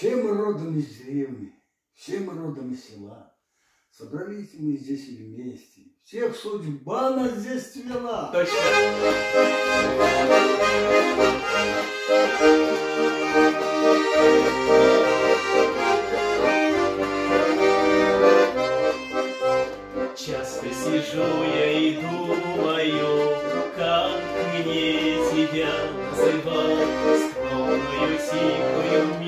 Все мы родом из деревни, все мы родом из села. Собрались мы здесь вместе. Всех судьба нас здесь свела. Точно. Часто сижу я и думаю, как мне тебя называть, скромную, тихую,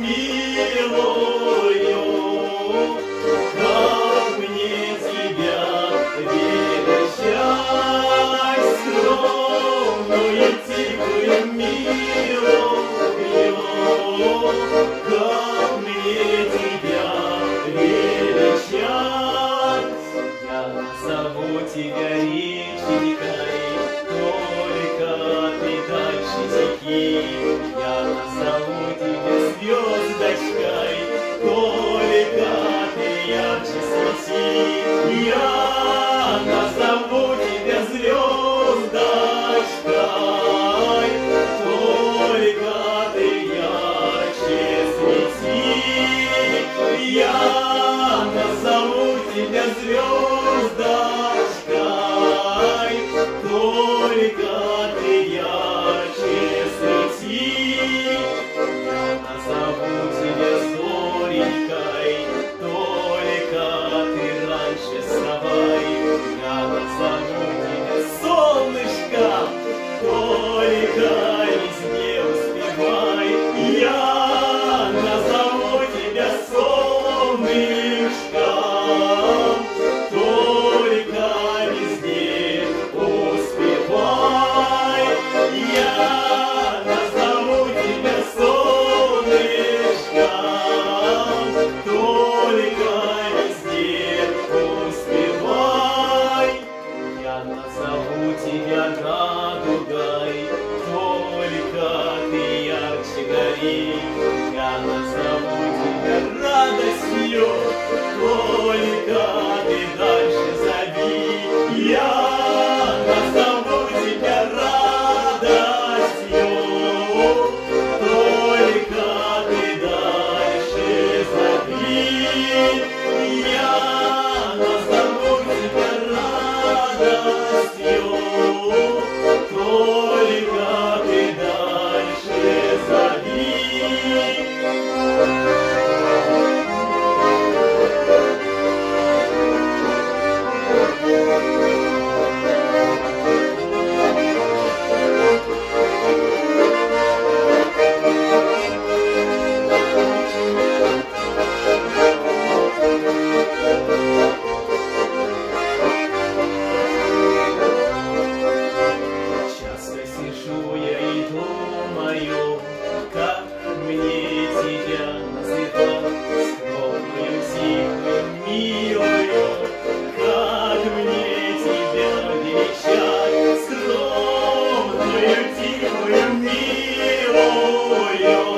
милую, как мне тебя величать, скромную, тихую, милую, как мне тебя величать. Я назову тебя реченька, Твоих Пьяно зову тебя радостью Только ты дальше yo.